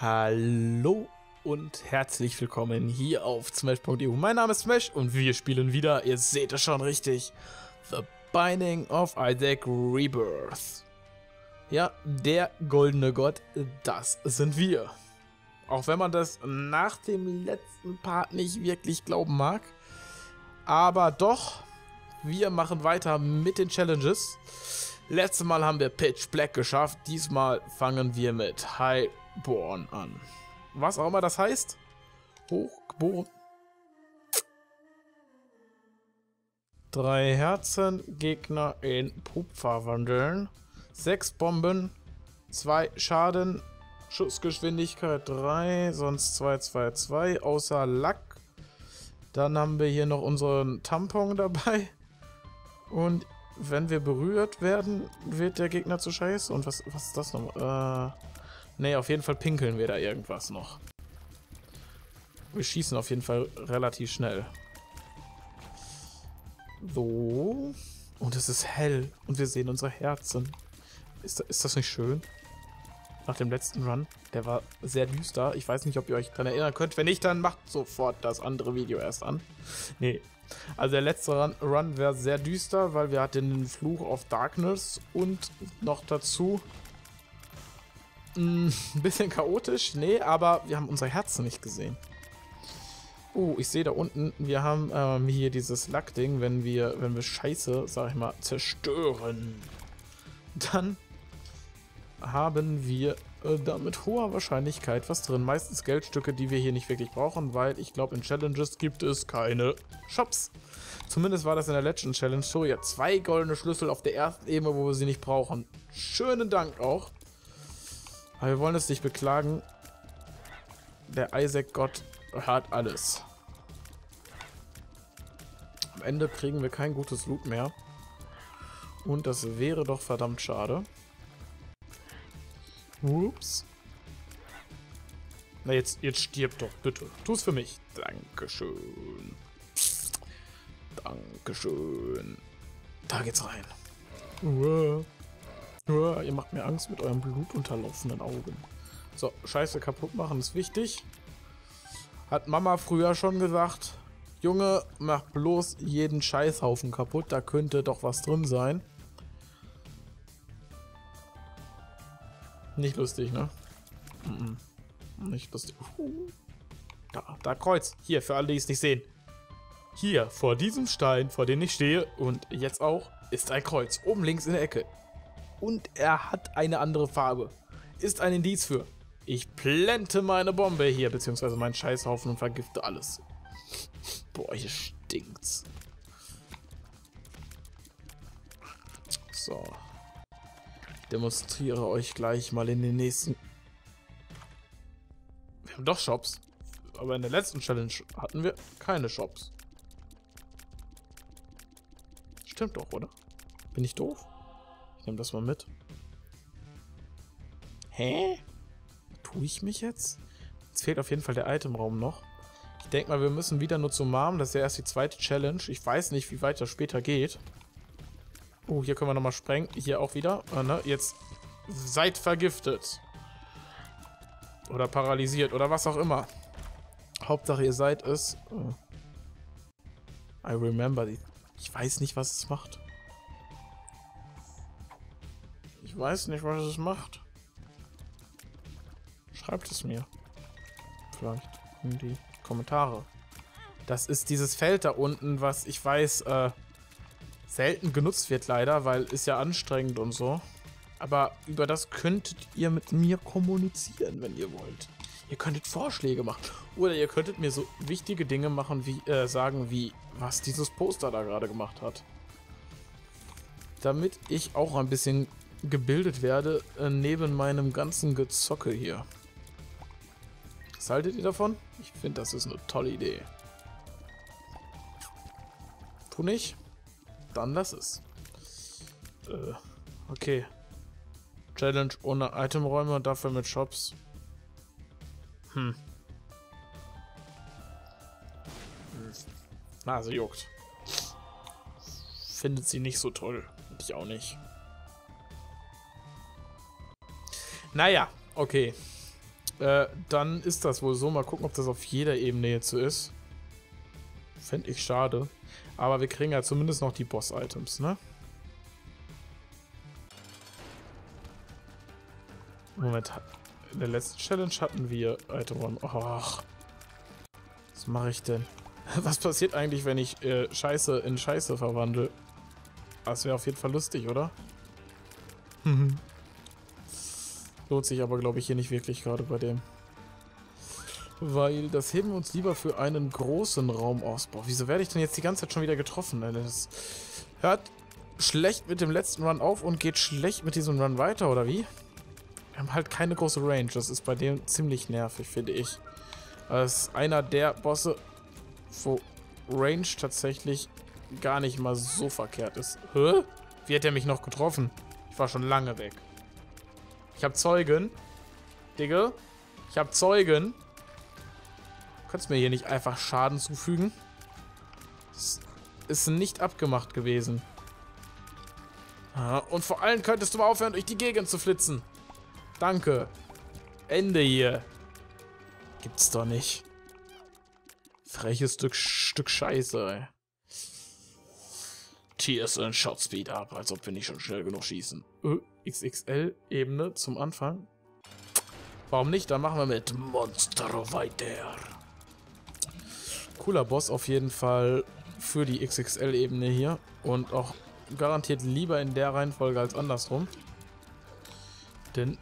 Hallo und herzlich willkommen hier auf Smash.eu. Mein Name ist Smash und wir spielen wieder, ihr seht es schon richtig, The Binding of Isaac Rebirth. Ja, der goldene Gott, das sind wir. Auch wenn man das nach dem letzten Part nicht wirklich glauben mag. Aber doch, wir machen weiter mit den Challenges. Letztes Mal haben wir Pitch Black geschafft. Diesmal fangen wir mit High Born an. Was auch immer das heißt. Hochgeboren. Drei Herzen, Gegner in Pup verwandeln. Sechs Bomben, zwei Schaden, Schussgeschwindigkeit 3, sonst 2, 2, 2, außer Lack. Dann haben wir hier noch unseren Tampon dabei. Und wenn wir berührt werden, wird der Gegner zu scheiße. Und was, was ist das noch? Äh, Ne, auf jeden Fall pinkeln wir da irgendwas noch. Wir schießen auf jeden Fall relativ schnell. So. Und es ist hell. Und wir sehen unsere Herzen. Ist, ist das nicht schön? Nach dem letzten Run. Der war sehr düster. Ich weiß nicht, ob ihr euch daran erinnern könnt. Wenn nicht, dann macht sofort das andere Video erst an. Nee. Also der letzte Run, Run wäre sehr düster, weil wir hatten den Fluch of Darkness und noch dazu ein bisschen chaotisch, nee, aber wir haben unsere Herzen nicht gesehen. Oh, ich sehe da unten, wir haben ähm, hier dieses Lackding, wenn wir, wenn wir Scheiße, sag ich mal, zerstören. Dann haben wir äh, da mit hoher Wahrscheinlichkeit was drin. Meistens Geldstücke, die wir hier nicht wirklich brauchen, weil ich glaube, in Challenges gibt es keine Shops. Zumindest war das in der Legend Challenge so. Ja, zwei goldene Schlüssel auf der ersten Ebene, wo wir sie nicht brauchen. Schönen Dank auch. Aber wir wollen es nicht beklagen. Der Isaac-Gott hat alles. Am Ende kriegen wir kein gutes Loot mehr. Und das wäre doch verdammt schade. Ups. Na, jetzt, jetzt stirb doch, bitte. Tu es für mich. Dankeschön. Dankeschön. Da geht's rein. Uah. Nur, ihr macht mir Angst mit euren blutunterlaufenden Augen. So, Scheiße kaputt machen ist wichtig. Hat Mama früher schon gesagt. Junge, mach bloß jeden Scheißhaufen kaputt. Da könnte doch was drin sein. Nicht lustig, ne? Mm -mm. Nicht lustig. Da, da Kreuz. Hier, für alle, die es nicht sehen. Hier, vor diesem Stein, vor dem ich stehe und jetzt auch, ist ein Kreuz. Oben links in der Ecke und er hat eine andere Farbe. Ist ein Indiz für. Ich plante meine Bombe hier, beziehungsweise meinen Scheißhaufen und vergifte alles. Boah, hier stinkt's. So. Ich demonstriere euch gleich mal in den nächsten... Wir haben doch Shops. Aber in der letzten Challenge hatten wir keine Shops. Stimmt doch, oder? Bin ich doof? Ich nehme das mal mit. Hä? Tue ich mich jetzt? Jetzt fehlt auf jeden Fall der Itemraum noch. Ich denke mal, wir müssen wieder nur zum Mom. Das ist ja erst die zweite Challenge. Ich weiß nicht, wie weit das später geht. Oh, hier können wir nochmal sprengen. Hier auch wieder. Ah, ne? Jetzt seid vergiftet. Oder paralysiert. Oder was auch immer. Hauptsache, ihr seid es. Oh. I remember. Ich weiß nicht, was es macht. Weiß nicht, was es macht. Schreibt es mir. Vielleicht in die Kommentare. Das ist dieses Feld da unten, was ich weiß, äh, selten genutzt wird leider, weil ist ja anstrengend und so. Aber über das könntet ihr mit mir kommunizieren, wenn ihr wollt. Ihr könntet Vorschläge machen. Oder ihr könntet mir so wichtige Dinge machen, wie, äh, sagen, wie, was dieses Poster da gerade gemacht hat. Damit ich auch ein bisschen gebildet werde, äh, neben meinem ganzen Gezocke hier. Was haltet ihr davon? Ich finde, das ist eine tolle Idee. Tu nicht? Dann lass es. Äh, okay. Challenge ohne Itemräume dafür mit Shops. Hm. Nase juckt. Findet sie nicht so toll. Ich auch nicht. Naja, okay. Äh, dann ist das wohl so. Mal gucken, ob das auf jeder Ebene jetzt so ist. Fände ich schade. Aber wir kriegen ja zumindest noch die Boss-Items, ne? Moment. In der letzten Challenge hatten wir Item One. Ach. Was mache ich denn? Was passiert eigentlich, wenn ich äh, Scheiße in Scheiße verwandle? Das wäre auf jeden Fall lustig, oder? Lohnt sich aber, glaube ich, hier nicht wirklich gerade bei dem. Weil das heben wir uns lieber für einen großen Raum aus. Boah, wieso werde ich denn jetzt die ganze Zeit schon wieder getroffen? Das hört schlecht mit dem letzten Run auf und geht schlecht mit diesem Run weiter, oder wie? Wir haben halt keine große Range. Das ist bei dem ziemlich nervig, finde ich. Das ist einer der Bosse, wo Range tatsächlich gar nicht mal so verkehrt ist. Hä? Wie hat er mich noch getroffen? Ich war schon lange weg. Ich habe Zeugen. Digga. Ich habe Zeugen. Könntest mir hier nicht einfach Schaden zufügen? Das ist nicht abgemacht gewesen. und vor allem könntest du mal aufhören, durch die Gegend zu flitzen. Danke. Ende hier. Gibt's doch nicht. Freches Stück, Stück Scheiße, ey. TSN Shotspeed ab, als ob wir nicht schon schnell genug schießen. XXL-Ebene zum Anfang. Warum nicht? Dann machen wir mit Monster weiter. Cooler Boss auf jeden Fall für die XXL-Ebene hier. Und auch garantiert lieber in der Reihenfolge als andersrum. Denn...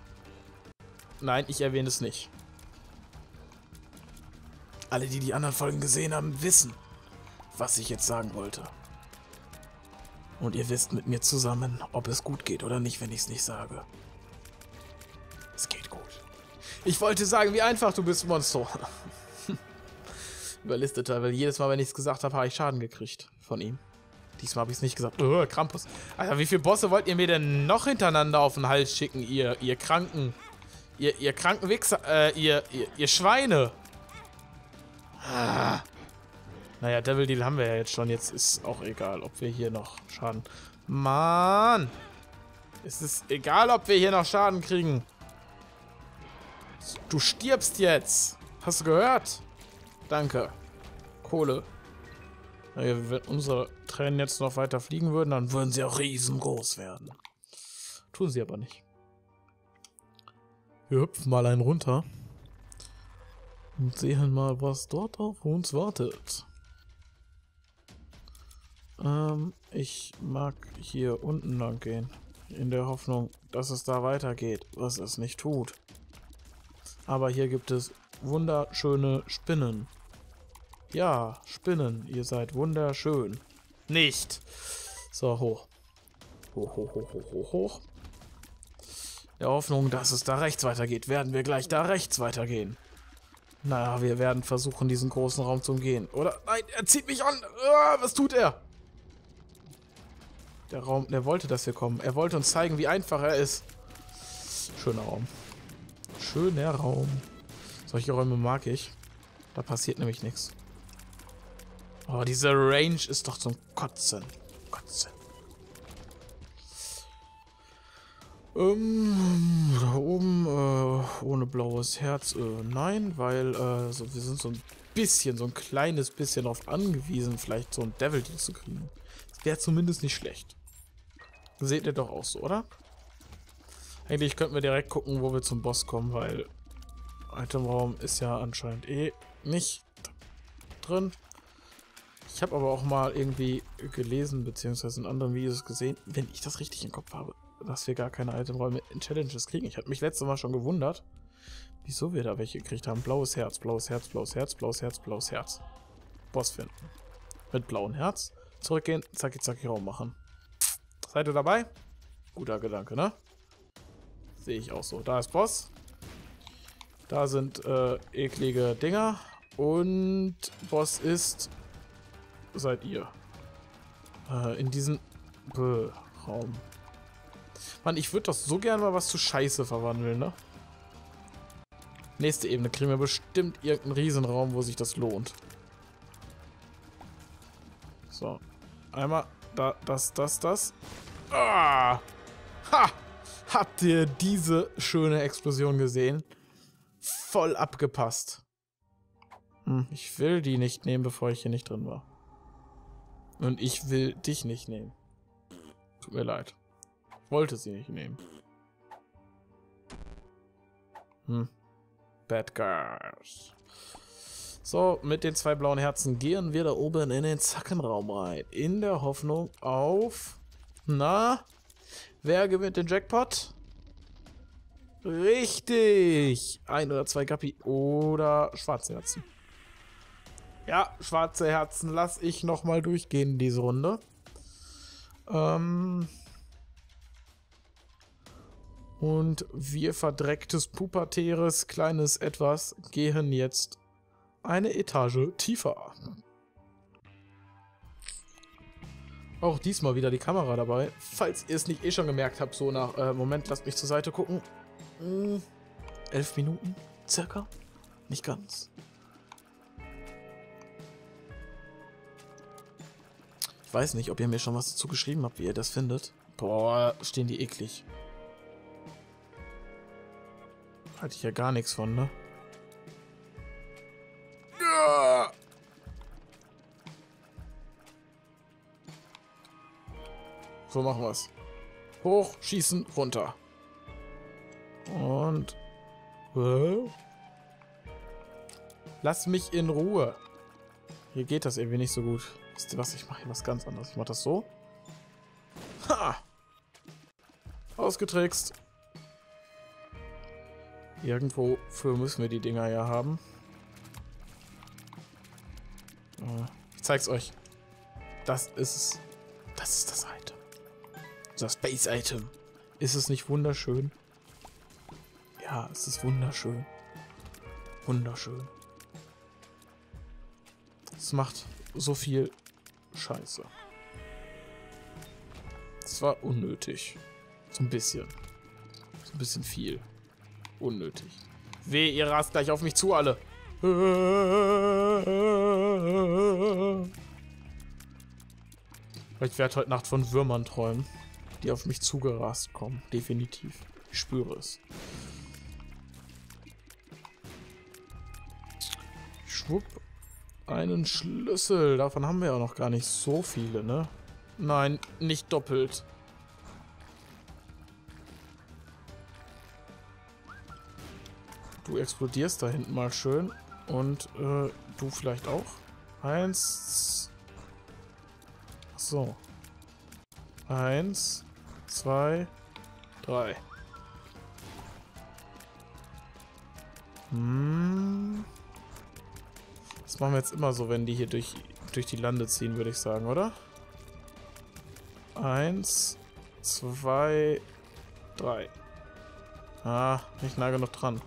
Nein, ich erwähne es nicht. Alle, die die anderen Folgen gesehen haben, wissen, was ich jetzt sagen wollte. Und ihr wisst mit mir zusammen, ob es gut geht oder nicht, wenn ich es nicht sage. Es geht gut. Ich wollte sagen, wie einfach du bist, Monster. überlisteter, weil jedes Mal, wenn ich es gesagt habe, habe ich Schaden gekriegt von ihm. Diesmal habe ich es nicht gesagt. Oh, Krampus. Alter, wie viele Bosse wollt ihr mir denn noch hintereinander auf den Hals schicken, ihr, ihr kranken, ihr, ihr kranken Wichser, äh, ihr, ihr, ihr Schweine. Ah. Naja, Devil Deal haben wir ja jetzt schon. Jetzt ist auch egal, ob wir hier noch Schaden... Mann! Es ist egal, ob wir hier noch Schaden kriegen. Du stirbst jetzt. Hast du gehört? Danke. Kohle. Wenn unsere Tränen jetzt noch weiter fliegen würden, dann würden sie auch riesengroß werden. Tun sie aber nicht. Wir hüpfen mal einen runter. Und sehen mal, was dort auf uns wartet. Ähm, ich mag hier unten lang gehen. In der Hoffnung, dass es da weitergeht, was es nicht tut. Aber hier gibt es wunderschöne Spinnen. Ja, Spinnen, ihr seid wunderschön. Nicht. So, hoch. Hoch, hoch, hoch, hoch, hoch, hoch. Der Hoffnung, dass es da rechts weitergeht, werden wir gleich da rechts weitergehen. Naja, wir werden versuchen, diesen großen Raum zu umgehen. Oder? Nein, er zieht mich an. Ah, was tut er? Der Raum, der wollte, dass wir kommen. Er wollte uns zeigen, wie einfach er ist. Schöner Raum. Schöner Raum. Solche Räume mag ich. Da passiert nämlich nichts. Oh, diese Range ist doch zum Kotzen. Kotzen. Ähm, da oben äh, ohne blaues Herz. Äh, nein, weil äh, so, wir sind so ein bisschen, so ein kleines bisschen darauf angewiesen, vielleicht so ein Devil Deal zu kriegen. Das wäre zumindest nicht schlecht. Seht ihr doch auch so, oder? Eigentlich könnten wir direkt gucken, wo wir zum Boss kommen, weil Itemraum ist ja anscheinend eh nicht drin. Ich habe aber auch mal irgendwie gelesen, beziehungsweise in anderen Videos gesehen, wenn ich das richtig im Kopf habe, dass wir gar keine Itemräume in Challenges kriegen. Ich hatte mich letztes Mal schon gewundert, wieso wir da welche gekriegt haben. Blaues Herz, blaues Herz, blaues Herz, blaues Herz, blaues Herz. Boss finden. Mit blauem Herz. Zurückgehen, zacki zacki Raum machen. Seid ihr dabei? Guter Gedanke, ne? Sehe ich auch so. Da ist Boss. Da sind äh, eklige Dinger. Und Boss ist seid ihr. Äh, in diesem Raum. Mann, ich würde doch so gerne mal was zu Scheiße verwandeln, ne? Nächste Ebene kriegen wir bestimmt irgendeinen Riesenraum, wo sich das lohnt. So. Einmal da, das, das, das. Ah! Ha! Habt ihr diese schöne Explosion gesehen? voll abgepasst. Hm, ich will die nicht nehmen, bevor ich hier nicht drin war. Und ich will dich nicht nehmen. Tut mir leid. Ich wollte sie nicht nehmen. Hm. Bad Girls. So, mit den zwei blauen Herzen gehen wir da oben in den Zackenraum rein. In der Hoffnung auf... Na? Wer gewinnt den Jackpot? Richtig! Ein oder zwei Gappi oder schwarze Herzen. Ja, schwarze Herzen lasse ich nochmal durchgehen, diese Runde. Ähm... Und wir verdrecktes, pubertäres, kleines Etwas gehen jetzt eine Etage tiefer. Auch diesmal wieder die Kamera dabei. Falls ihr es nicht eh schon gemerkt habt, so nach... Äh, Moment, lasst mich zur Seite gucken. Hm, elf Minuten, circa. Nicht ganz. Ich weiß nicht, ob ihr mir schon was dazu geschrieben habt, wie ihr das findet. Boah, stehen die eklig. Halte ich ja gar nichts von, ne? So machen wir es. Hoch, schießen, runter. Und... Äh? Lass mich in Ruhe. Hier geht das irgendwie nicht so gut. Wisst ihr was? Ich mache hier was ganz anderes. Ich mache das so. Ha! Ausgetrickst. Irgendwo für müssen wir die Dinger ja haben. Äh, ich zeig's euch. Das ist Das ist das Item. Unser Space Item. Ist es nicht wunderschön? Ja, es ist wunderschön. Wunderschön. Es macht so viel Scheiße. Es war unnötig. So ein bisschen. So ein bisschen viel. Unnötig. Weh, ihr rast gleich auf mich zu, alle. Ich werde heute Nacht von Würmern träumen die auf mich zugerast kommen. Definitiv. Ich spüre es. Schwupp. Einen Schlüssel. Davon haben wir ja noch gar nicht so viele, ne? Nein, nicht doppelt. Du explodierst da hinten mal schön. Und äh, du vielleicht auch. Eins. So. Eins zwei, drei. Hm. Das machen wir jetzt immer so, wenn die hier durch, durch die Lande ziehen, würde ich sagen, oder? Eins, zwei, drei. Ah, nicht nah genug dran.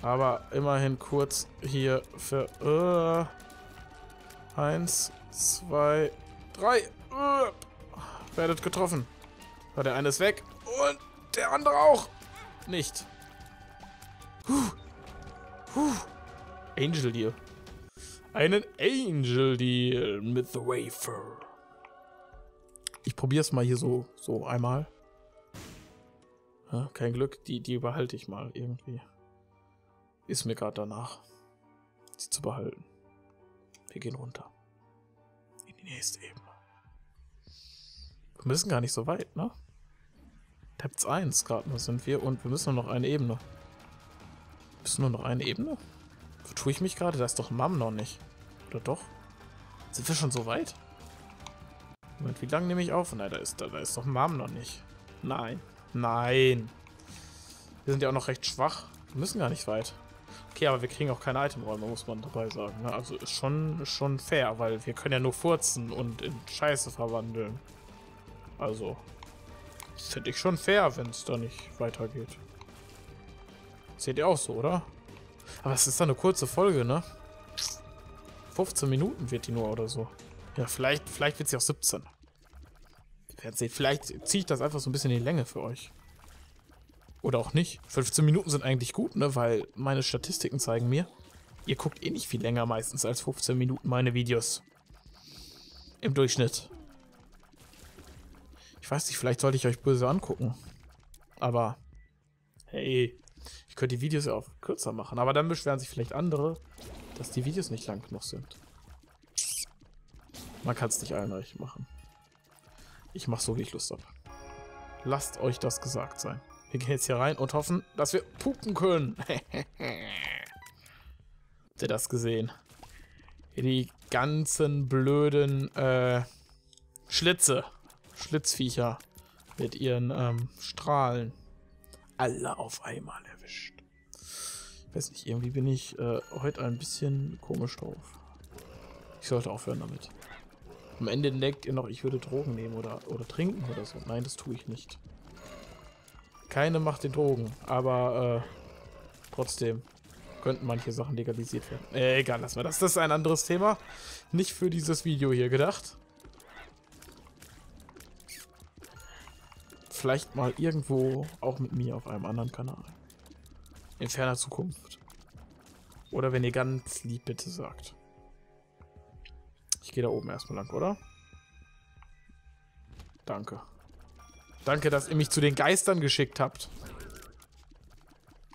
Aber immerhin kurz hier für... Uh, eins, zwei, drei. Uh, werdet getroffen. So, der eine ist weg. Und der andere auch. Nicht. Puh. Puh. Angel Deal. Einen Angel Deal mit The Wafer. Ich probiere es mal hier so, so einmal. Ja, kein Glück, die, die behalte ich mal irgendwie. Ist mir gerade danach, sie zu behalten. Wir gehen runter. In die nächste Ebene. Wir müssen gar nicht so weit, ne? Tabs 1 gerade nur sind wir und wir müssen nur noch eine Ebene. Wir müssen nur noch eine Ebene? Wo tue ich mich gerade? Da ist doch Mam noch nicht. Oder doch? Sind wir schon so weit? Moment, wie lange nehme ich auf? Nein, da ist, da, da ist doch Mam noch nicht. Nein. Nein. Wir sind ja auch noch recht schwach. Wir müssen gar nicht weit. Okay, aber wir kriegen auch keine Itemräume, muss man dabei sagen. Ne? Also ist schon, schon fair, weil wir können ja nur furzen und in Scheiße verwandeln. Also, das finde ich schon fair, wenn es da nicht weitergeht. Seht ihr auch so, oder? Aber es ist dann eine kurze Folge, ne? 15 Minuten wird die nur oder so. Ja, vielleicht, vielleicht wird sie auch 17. Vielleicht ziehe ich das einfach so ein bisschen in die Länge für euch. Oder auch nicht. 15 Minuten sind eigentlich gut, ne? Weil meine Statistiken zeigen mir, ihr guckt eh nicht viel länger meistens als 15 Minuten meine Videos. Im Durchschnitt. Ich weiß nicht, vielleicht sollte ich euch böse angucken. Aber, hey, ich könnte die Videos ja auch kürzer machen, aber dann beschweren sich vielleicht andere, dass die Videos nicht lang genug sind. Man kann es nicht allen recht machen. Ich mache so, wie ich Lust habe. Lasst euch das gesagt sein. Wir gehen jetzt hier rein und hoffen, dass wir pupen können. Habt ihr das gesehen? Die ganzen blöden äh, Schlitze. Schlitzviecher mit ihren ähm, Strahlen. Alle auf einmal erwischt. Ich weiß nicht, irgendwie bin ich äh, heute ein bisschen komisch drauf. Ich sollte aufhören damit. Am Ende denkt ihr noch, ich würde Drogen nehmen oder, oder trinken oder so. Nein, das tue ich nicht. Keine macht den Drogen, aber äh, trotzdem könnten manche Sachen legalisiert werden. Äh, egal, lassen wir das. Das ist ein anderes Thema. Nicht für dieses Video hier gedacht. Vielleicht mal irgendwo auch mit mir auf einem anderen Kanal. In ferner Zukunft. Oder wenn ihr ganz lieb bitte sagt. Ich gehe da oben erstmal lang, oder? Danke. Danke, dass ihr mich zu den Geistern geschickt habt.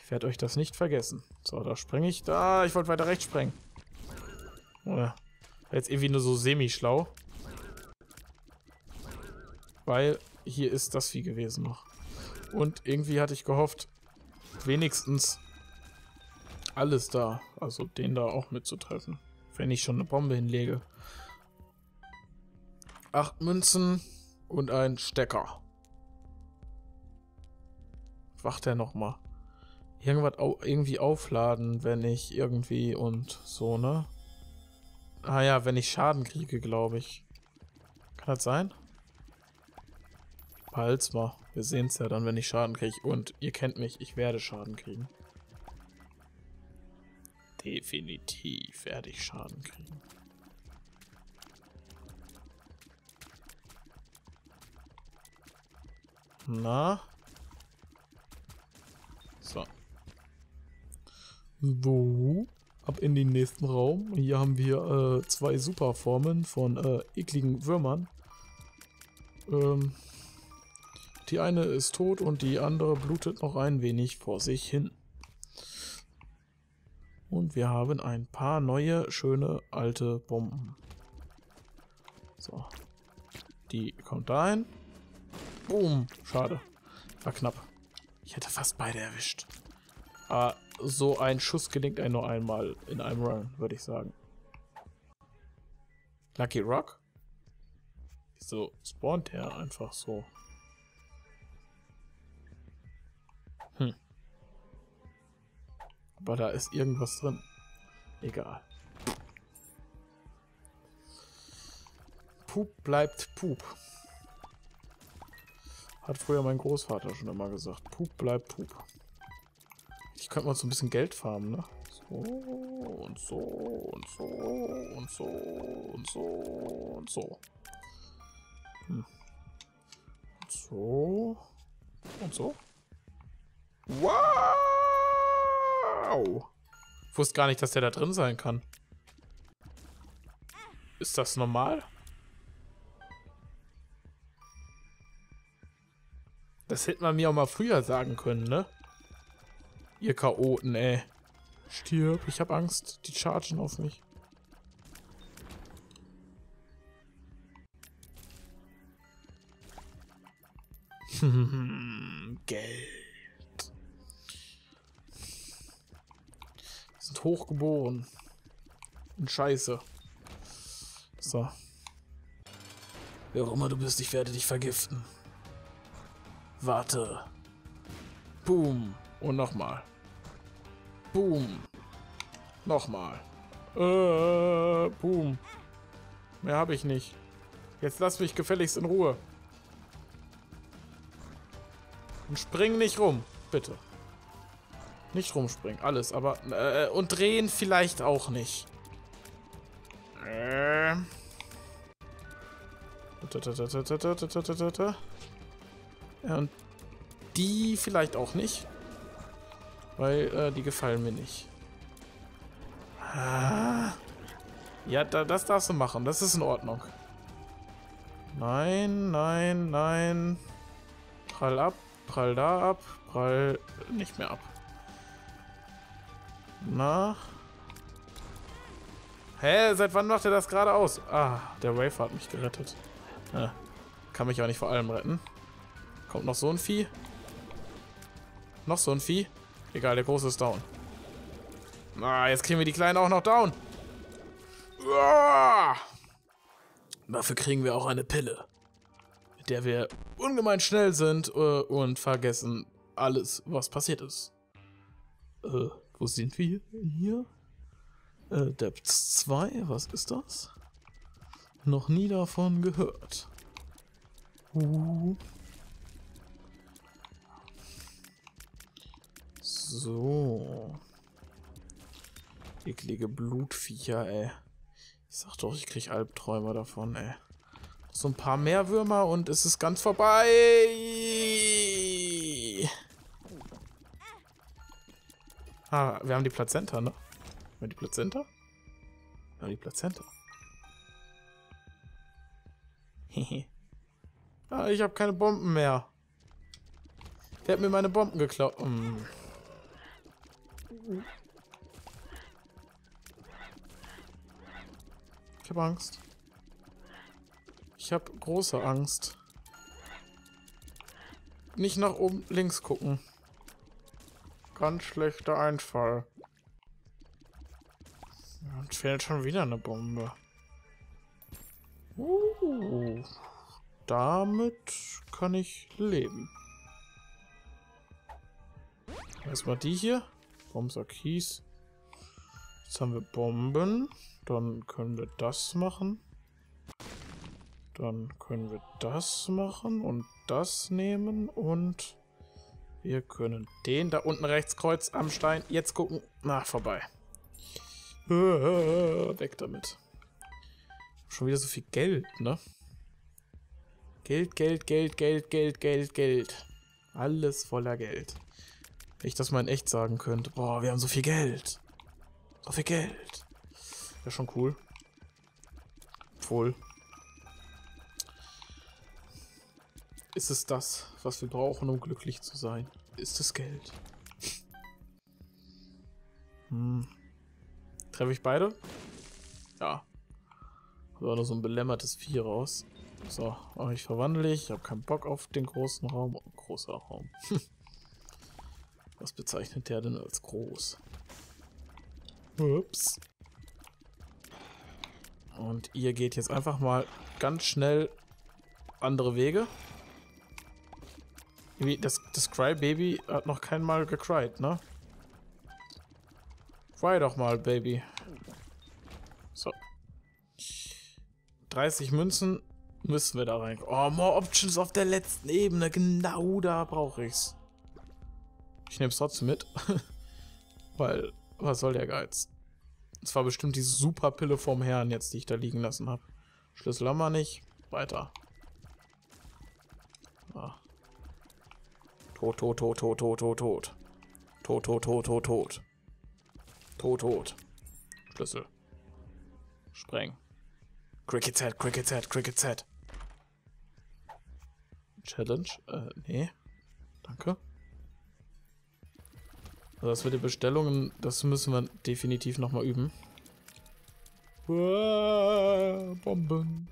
Ich werde euch das nicht vergessen. So, da springe ich. Da, ich wollte weiter rechts springen. Oder? Jetzt irgendwie nur so semi-schlau. Weil hier ist das Vieh gewesen noch. Und irgendwie hatte ich gehofft, wenigstens alles da, also den da auch mitzutreffen. Wenn ich schon eine Bombe hinlege. Acht Münzen und ein Stecker. Wacht er nochmal. Irgendwas au irgendwie aufladen, wenn ich irgendwie und so, ne? Ah ja, wenn ich Schaden kriege, glaube ich. Kann das sein? Behalt's mal. Wir sehen es ja dann, wenn ich Schaden kriege. Und ihr kennt mich, ich werde Schaden kriegen. Definitiv werde ich Schaden kriegen. Na? So. So. Ab in den nächsten Raum. Hier haben wir äh, zwei Superformen von äh, ekligen Würmern. Ähm, die eine ist tot und die andere blutet noch ein wenig vor sich hin. Und wir haben ein paar neue, schöne, alte Bomben. So. Die kommt dahin. Boom. Schade. War knapp. Ich hätte fast beide erwischt. Aber so ein Schuss gelingt einem nur einmal in einem Run, würde ich sagen. Lucky Rock? Wieso spawnt der einfach so? Aber da ist irgendwas drin. Egal. Pup bleibt Pup. Hat früher mein Großvater schon immer gesagt. Pup bleibt Pup. Ich könnte mal so ein bisschen Geld farmen, ne? So und so und so und so und so und so. Hm. Und so und so. Wow! Ich wusste gar nicht, dass der da drin sein kann. Ist das normal? Das hätte man mir auch mal früher sagen können, ne? Ihr Chaoten, ey. Stirb, ich hab Angst. Die chargen auf mich. hochgeboren. Und scheiße. So. Wer auch immer du bist, ich werde dich vergiften. Warte. Boom. Und nochmal. Boom. Nochmal. Äh, boom. Mehr habe ich nicht. Jetzt lass mich gefälligst in Ruhe. Und spring nicht rum, bitte. Nicht rumspringen, alles, aber... Äh, und drehen vielleicht auch nicht. Äh. Und die vielleicht auch nicht. Weil äh, die gefallen mir nicht. Ah. Ja, da, das darfst du machen. Das ist in Ordnung. Nein, nein, nein. Prall ab, prall da ab, prall nicht mehr ab. Na? Hä, seit wann macht er das gerade aus? Ah, der Wafer hat mich gerettet. Ja, kann mich auch nicht vor allem retten. Kommt noch so ein Vieh. Noch so ein Vieh. Egal, der große ist down. Ah, jetzt kriegen wir die Kleinen auch noch down. Ah! Dafür kriegen wir auch eine Pille. Mit der wir ungemein schnell sind äh, und vergessen alles, was passiert ist. Äh, wo sind wir hier? Äh, Depth 2, was ist das? Noch nie davon gehört. Uh. So. Eklige Blutviecher, ey. Ich sag doch, ich krieg Albträume davon, ey. So ein paar mehr Würmer und es ist ganz vorbei. Ah, wir haben die Plazenta, ne? Haben wir die Plazenta? Ja, die Plazenta. Hehe. ah, ich habe keine Bomben mehr. Wer hat mir meine Bomben geklaut? Hm. Ich habe Angst. Ich habe große Angst. Nicht nach oben links gucken. Ganz schlechter Einfall. Und fehlt schon wieder eine Bombe. Uh, damit kann ich leben. Erstmal die hier. Bomser Kies. Jetzt haben wir Bomben. Dann können wir das machen. Dann können wir das machen und das nehmen und wir können den da unten rechts Kreuz am Stein jetzt gucken. Na, vorbei. Weg damit. Schon wieder so viel Geld, ne? Geld, Geld, Geld, Geld, Geld, Geld, Geld. Alles voller Geld. Wenn ich das mal in echt sagen könnte. Boah, wir haben so viel Geld. So viel Geld. Wäre schon cool. Obwohl. Ist es das, was wir brauchen, um glücklich zu sein? Ist es Geld? Hm. Treffe ich beide? Ja. Aber nur so ein belämmertes Vieh raus. So, ich verwandle ich. Ich habe keinen Bock auf den großen Raum. Großer Raum. Was bezeichnet der denn als groß? Ups. Und ihr geht jetzt einfach mal ganz schnell andere Wege. Das, das Cry-Baby hat noch kein Mal gecried, ne? Cry doch mal, Baby. So. 30 Münzen müssen wir da rein. Oh, more options auf der letzten Ebene. Genau da brauche ich's. Ich nehme es trotzdem mit. Weil, was soll der Geiz? Es war bestimmt die super Pille vom Herrn jetzt, die ich da liegen lassen habe. Schlüssel haben wir nicht. Weiter. Ah. Tot, tot, tot, tot, tot, tot, tot. Tot, tot, tot, tot, tot. Tot, tot. Schlüssel. Spreng. Cricket Head, Cricket Head, Cricket Head. Challenge? Äh, nee. Danke. Also das mit den Bestellungen, das müssen wir definitiv nochmal üben. Uah, Bomben.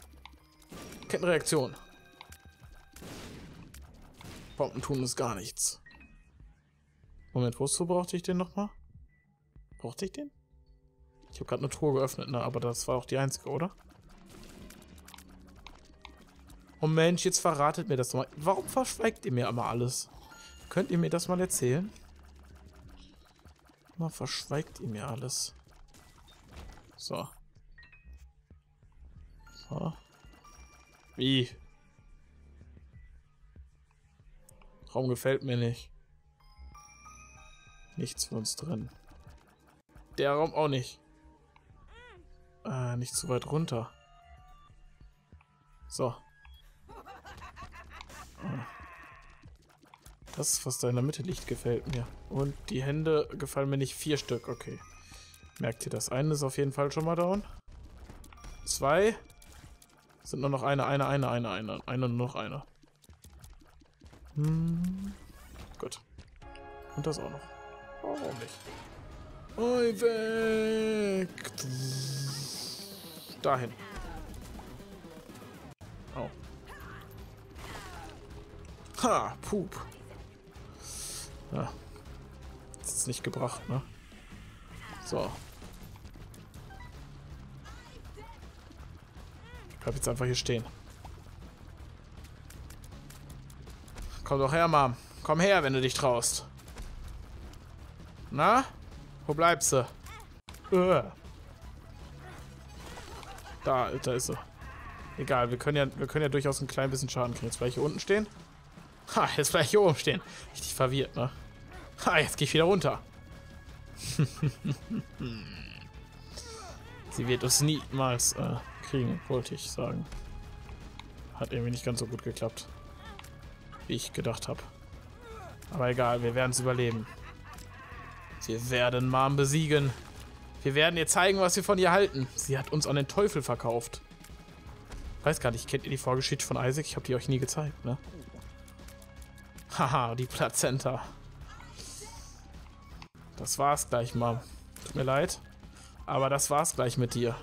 Kettenreaktion. Bomben tun uns gar nichts. Moment, wozu brauchte ich den nochmal? Brauchte ich den? Ich habe gerade eine Truhe geöffnet, ne? Aber das war auch die einzige, oder? Oh Mensch, jetzt verratet mir das mal. Warum verschweigt ihr mir immer alles? Könnt ihr mir das mal erzählen? Mal verschweigt ihr mir alles. So. So. Wie? Raum gefällt mir nicht. Nichts für uns drin. Der Raum auch nicht. Äh, nicht zu weit runter. So. Das, was da in der Mitte liegt, gefällt mir. Und die Hände gefallen mir nicht. Vier Stück, okay. Merkt ihr das? Eine ist auf jeden Fall schon mal down. Zwei. Sind nur noch eine, eine, eine, eine, eine. Eine nur noch eine. Hm. Gut. Und das auch noch. Warum nicht? Oi, weg! Dahin. Oh. Ha, Pup. Ja. Das ist nicht gebracht, ne? So. Ich bleib jetzt einfach hier stehen. Komm doch her, Mom. Komm her, wenn du dich traust. Na? Wo bleibst du? Uh. Da, da ist sie. Egal, wir können ja, wir können ja durchaus ein klein bisschen Schaden kriegen. Jetzt vielleicht hier unten stehen. Ha, jetzt vielleicht hier oben stehen. Richtig verwirrt, ne? Ha, jetzt gehe ich wieder runter. Sie wird uns niemals äh, kriegen, wollte ich sagen. Hat irgendwie nicht ganz so gut geklappt. Wie ich gedacht habe. Aber egal, wir werden es überleben. Wir werden Mom besiegen. Wir werden ihr zeigen, was wir von ihr halten. Sie hat uns an den Teufel verkauft. Weiß gar nicht, kennt ihr die Vorgeschichte von Isaac? Ich habe die euch nie gezeigt, ne? Haha, die Plazenta. Das war's gleich, Mom. Tut mir leid. Aber das war's gleich mit dir.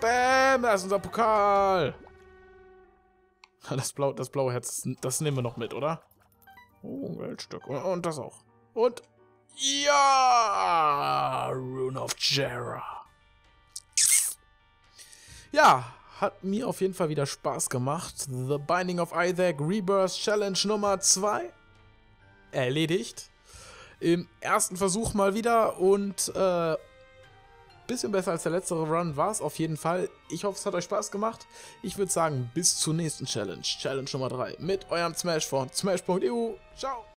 Bäm, da ist unser Pokal. Das, Blau, das blaue Herz, das nehmen wir noch mit, oder? Oh, ein Geldstück. Und das auch. Und ja, Rune of Jera. Ja, hat mir auf jeden Fall wieder Spaß gemacht. The Binding of Isaac Rebirth Challenge Nummer 2 erledigt. Im ersten Versuch mal wieder und äh, bisschen besser als der letzte Run war es auf jeden Fall. Ich hoffe, es hat euch Spaß gemacht. Ich würde sagen, bis zur nächsten Challenge. Challenge Nummer 3 mit eurem Smash von Smash.eu. Ciao!